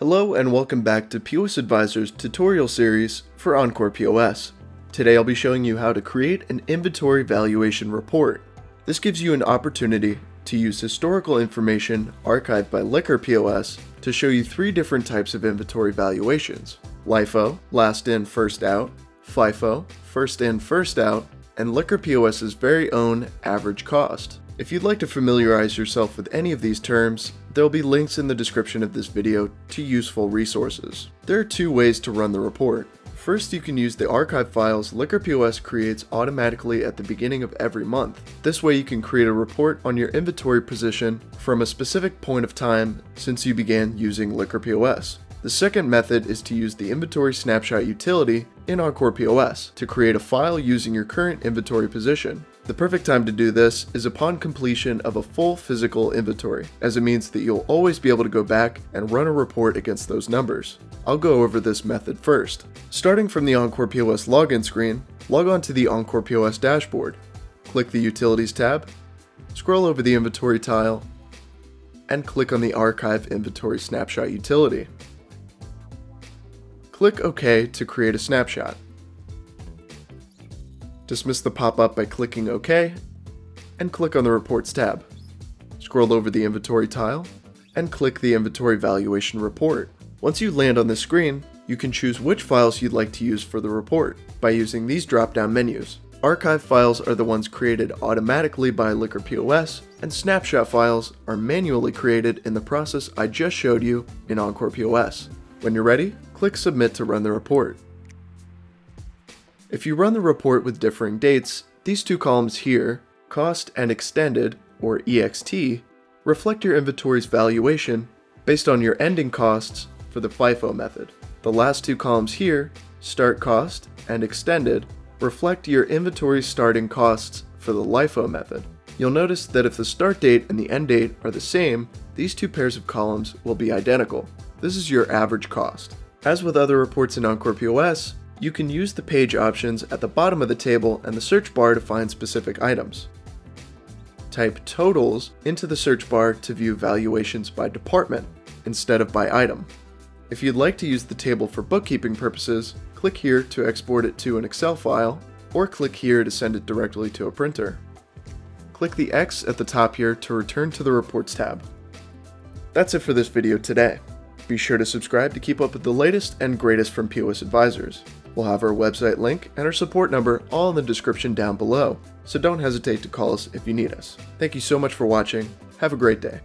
Hello and welcome back to POS Advisor's tutorial series for Encore POS. Today I'll be showing you how to create an inventory valuation report. This gives you an opportunity to use historical information archived by Liquor POS to show you three different types of inventory valuations. LIFO, last in, first out, FIFO, first in, first out, and Liquor POS's very own average cost. If you'd like to familiarize yourself with any of these terms, there will be links in the description of this video to useful resources. There are two ways to run the report. First, you can use the archive files Liquor POS creates automatically at the beginning of every month. This way you can create a report on your inventory position from a specific point of time since you began using Liquor POS. The second method is to use the inventory snapshot utility in Encore POS to create a file using your current inventory position. The perfect time to do this is upon completion of a full physical inventory, as it means that you'll always be able to go back and run a report against those numbers. I'll go over this method first. Starting from the Encore POS login screen, log on to the Encore POS dashboard. Click the Utilities tab, scroll over the inventory tile, and click on the Archive Inventory Snapshot utility. Click OK to create a snapshot. Dismiss the pop-up by clicking OK, and click on the Reports tab. Scroll over the Inventory tile, and click the Inventory Valuation Report. Once you land on this screen, you can choose which files you'd like to use for the report by using these drop-down menus. Archive files are the ones created automatically by Liquor POS, and snapshot files are manually created in the process I just showed you in Encore POS. When you're ready, click Submit to run the report. If you run the report with differing dates, these two columns here, Cost and Extended, or EXT, reflect your inventory's valuation based on your ending costs for the FIFO method. The last two columns here, Start Cost and Extended, reflect your inventory starting costs for the LIFO method. You'll notice that if the start date and the end date are the same, these two pairs of columns will be identical. This is your average cost. As with other reports in Encore POS, you can use the page options at the bottom of the table and the search bar to find specific items. Type totals into the search bar to view valuations by department instead of by item. If you'd like to use the table for bookkeeping purposes, click here to export it to an Excel file, or click here to send it directly to a printer. Click the X at the top here to return to the Reports tab. That's it for this video today. Be sure to subscribe to keep up with the latest and greatest from POS Advisors. We'll have our website link and our support number all in the description down below, so don't hesitate to call us if you need us. Thank you so much for watching. Have a great day.